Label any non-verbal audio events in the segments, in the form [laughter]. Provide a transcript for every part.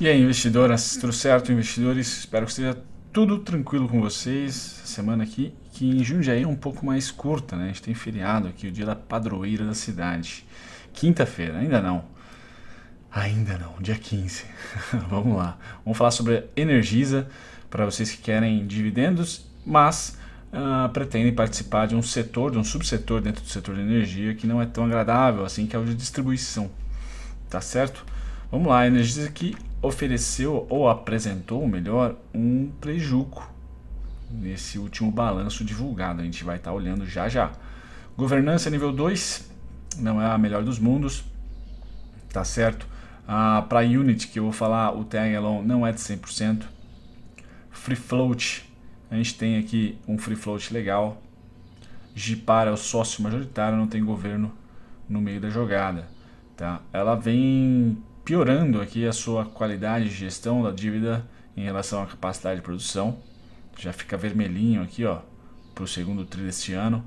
E aí, investidoras, tudo certo, investidores? Espero que esteja tudo tranquilo com vocês. Semana aqui, que em Jundiaí é um pouco mais curta, né? A gente tem feriado aqui, o dia da padroeira da cidade. Quinta-feira, ainda não. Ainda não, dia 15. [laughs] Vamos lá. Vamos falar sobre Energisa, para vocês que querem dividendos, mas uh, pretendem participar de um setor, de um subsetor dentro do setor de energia que não é tão agradável assim, que é o de distribuição. Tá certo? Vamos lá, a Energisa que ofereceu ou apresentou, melhor, um prejuco nesse último balanço divulgado. A gente vai estar olhando já já. Governança nível 2 não é a melhor dos mundos, tá certo? Ah, Para Unity, que eu vou falar, o tag alone não é de 100%. Free float, a gente tem aqui um free float legal. Gipar é o sócio majoritário, não tem governo no meio da jogada. Tá? Ela vem piorando aqui a sua qualidade de gestão da dívida em relação à capacidade de produção. Já fica vermelhinho aqui, ó, para o segundo tri deste ano.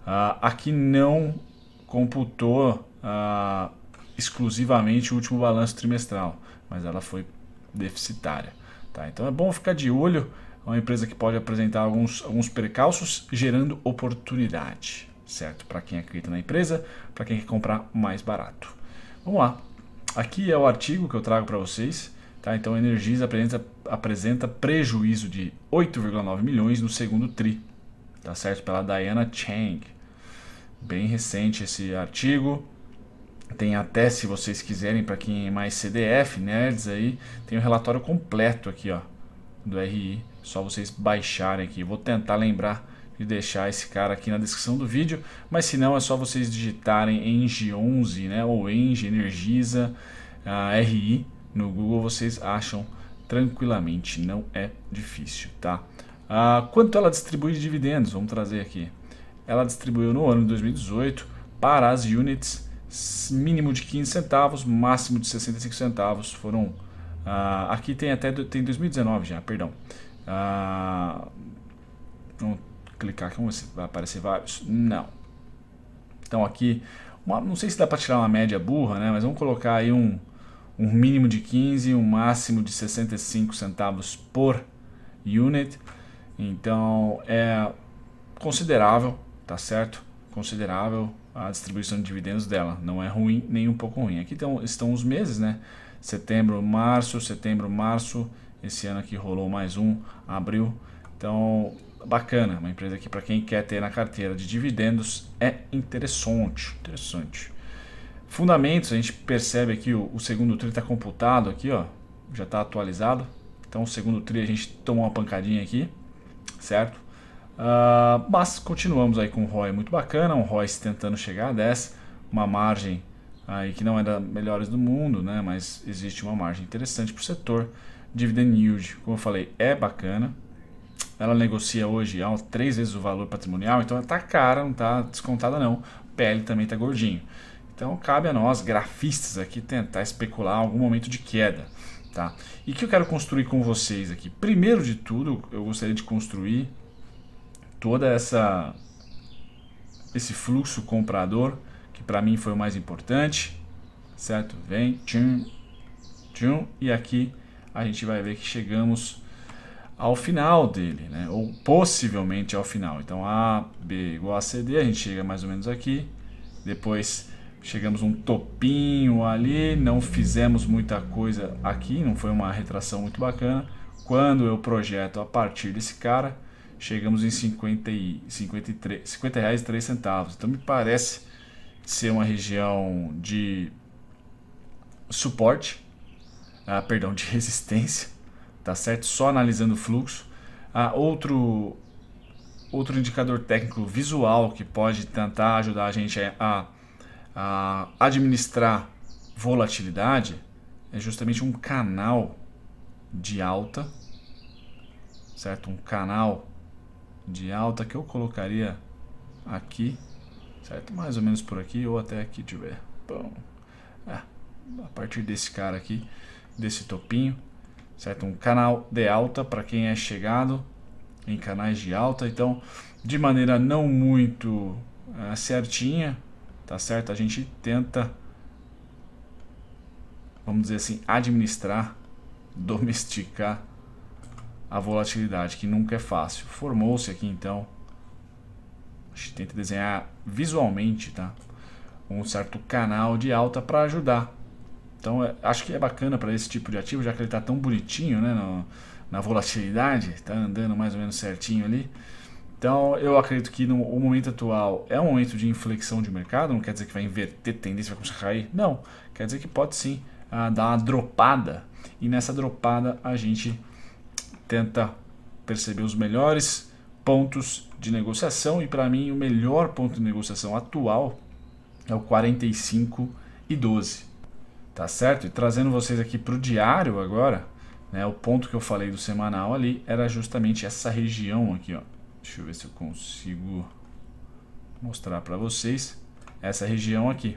Uh, aqui não computou uh, exclusivamente o último balanço trimestral, mas ela foi deficitária. Tá? Então é bom ficar de olho. É uma empresa que pode apresentar alguns, alguns percalços, gerando oportunidade, certo? Para quem acredita na empresa, para quem quer comprar mais barato. Vamos lá. Aqui é o artigo que eu trago para vocês. Tá? Então, a Energisa apresenta, apresenta prejuízo de 8,9 milhões no segundo TRI. Tá certo? Pela Diana Chang. Bem recente esse artigo. Tem até, se vocês quiserem, para quem é mais CDF, nerds aí, tem o um relatório completo aqui, ó, do RI. Só vocês baixarem aqui. Vou tentar lembrar de deixar esse cara aqui na descrição do vídeo, mas se não é só vocês digitarem Eng11 né, ou Eng Energisa uh, RI no Google, vocês acham tranquilamente, não é difícil. Tá? Uh, quanto ela distribui de dividendos? Vamos trazer aqui. Ela distribuiu no ano de 2018 para as units mínimo de 15 centavos, máximo de 65 centavos. Foram uh, aqui tem até tem 2019 já, perdão. Uh, clicar aqui, vamos ver se vai aparecer vários. Não. Então aqui, uma, não sei se dá para tirar uma média burra, né? Mas vamos colocar aí um, um mínimo de 15 e um máximo de 65 centavos por unit. Então é considerável, tá certo? Considerável a distribuição de dividendos dela. Não é ruim, nem um pouco ruim. Aqui estão, estão os meses, né? Setembro, março, setembro, março. Esse ano aqui rolou mais um, abril. Então bacana, uma empresa que para quem quer ter na carteira de dividendos é interessante, interessante. Fundamentos, a gente percebe aqui o, o segundo tri está computado aqui, ó, já está atualizado. Então o segundo tri a gente tomou uma pancadinha aqui, certo? Uh, mas continuamos aí com um ROI muito bacana, um ROI tentando chegar a 10, uma margem aí que não é das melhores do mundo, né? Mas existe uma margem interessante para o setor. Dividend yield, como eu falei, é bacana, ela negocia hoje a três vezes o valor patrimonial, então ela está cara, não está descontada não. PL também está gordinho. Então cabe a nós, grafistas aqui, tentar especular algum momento de queda. Tá? E que eu quero construir com vocês aqui? Primeiro de tudo, eu gostaria de construir toda essa esse fluxo comprador, que para mim foi o mais importante, certo? Vem, tchum, tchum, e aqui a gente vai ver que chegamos ao final dele, né? ou possivelmente ao final. Então A, B igual a CD, a gente chega mais ou menos aqui, depois chegamos um topinho ali, não fizemos muita coisa aqui, não foi uma retração muito bacana. Quando eu projeto a partir desse cara, chegamos em 50, e, 53, 50 reais 3 centavos. Então me parece ser uma região de suporte, ah, perdão, de [laughs] resistência tá certo? Só analisando o fluxo. Ah, outro, outro indicador técnico visual que pode tentar ajudar a gente a, a administrar volatilidade é justamente um canal de alta, certo? Um canal de alta que eu colocaria aqui, certo? Mais ou menos por aqui ou até aqui, de ver. Bom, é, a partir desse cara aqui, desse topinho, certo? Um canal de alta para quem é chegado em canais de alta, então de maneira não muito uh, certinha, tá certo? A gente tenta, vamos dizer assim, administrar [laughs] domesticar a volatilidade, que nunca é fácil. Formou-se aqui então. A gente tenta desenhar visualmente, tá? Um certo canal de alta para ajudar. Então é, acho que é bacana para esse tipo de ativo, já que ele está tão bonitinho, né? No, na volatilidade, está andando mais ou menos certinho ali. Então eu acredito que no o momento atual é um momento de inflexão de mercado, não quer dizer que vai inverter tendência, vai começar a cair. Não, quer dizer que pode sim uh, dar uma dropada. E nessa dropada a gente tenta perceber os melhores pontos de negociação e para mim o melhor ponto de negociação atual é o 45 e 12. Tá certo? E trazendo vocês aqui para o diário agora, né, o ponto que eu falei do semanal ali era justamente essa região aqui, ó. Deixa eu ver se eu consigo mostrar para vocês essa região aqui,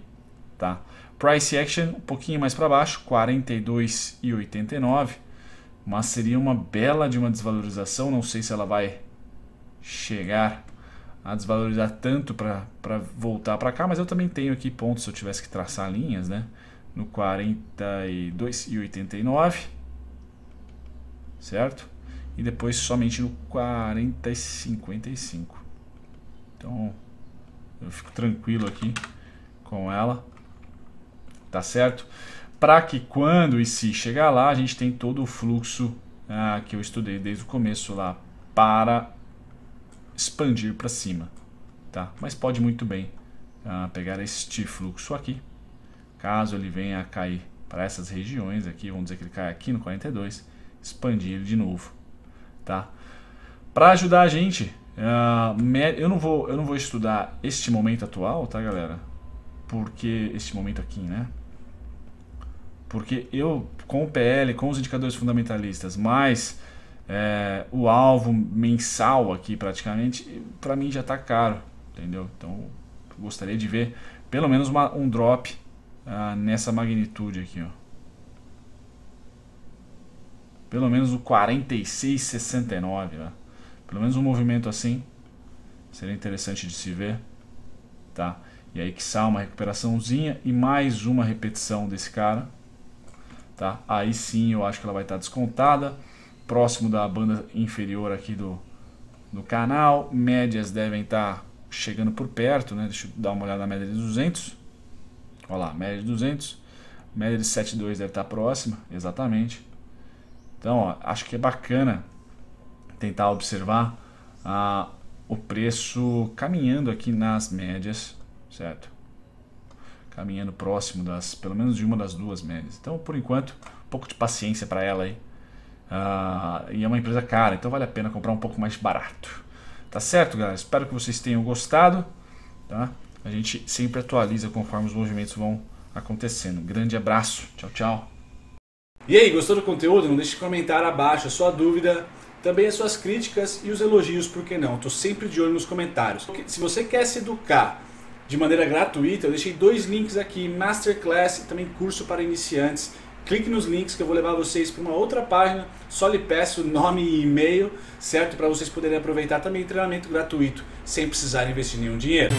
tá? Price action um pouquinho mais para baixo, 42,89 mas seria uma bela de uma desvalorização. Não sei se ela vai chegar a desvalorizar tanto para voltar para cá, mas eu também tenho aqui pontos se eu tivesse que traçar linhas, né? No 42,89, certo? E depois somente no 40,55. Então eu fico tranquilo aqui com ela, tá certo? para que quando e se chegar lá, a gente tem todo o fluxo ah, que eu estudei desde o começo lá para expandir para cima. Tá? Mas pode muito bem ah, pegar este fluxo aqui, caso ele venha a cair para essas regiões aqui, vamos dizer que ele cai aqui no 42, expandir ele de novo. Tá? Para ajudar a gente, ah, eu, não vou, eu não vou estudar este momento atual, tá galera? Porque este momento aqui, né? Porque eu, com o PL, com os indicadores fundamentalistas, mais é, o alvo mensal aqui praticamente, para mim já está caro, entendeu? Então, gostaria de ver pelo menos uma, um drop ah, nessa magnitude aqui, ó. Pelo menos o 46,69, Pelo menos um movimento assim seria interessante de se ver, tá? E aí que sai uma recuperaçãozinha e mais uma repetição desse cara tá? Aí sim eu acho que ela vai estar descontada, próximo da banda inferior aqui do, do canal, médias devem estar chegando por perto, né? Deixa eu dar uma olhada na média de 200, olha lá, média de 200, média de 7,2 deve estar próxima, exatamente. Então, ó, acho que é bacana tentar observar ah, o preço caminhando aqui nas médias, certo? caminhando próximo das, pelo menos de uma das duas médias. Então, por enquanto, um pouco de paciência para ela aí. Uh, e é uma empresa cara, então vale a pena comprar um pouco mais barato. Tá certo, galera? Espero que vocês tenham gostado. Tá? A gente sempre atualiza conforme os movimentos vão acontecendo. Grande abraço. Tchau, tchau. E aí, gostou do conteúdo? Não deixe de comentar abaixo a sua dúvida, também as suas críticas e os elogios, por que não? Estou sempre de olho nos comentários. Se você quer se educar de maneira gratuita. Eu deixei dois links aqui, Masterclass e também curso para iniciantes. Clique nos links que eu vou levar vocês para uma outra página. Só lhe peço nome e e-mail, certo? Para vocês poderem aproveitar também treinamento gratuito, sem precisar investir nenhum dinheiro.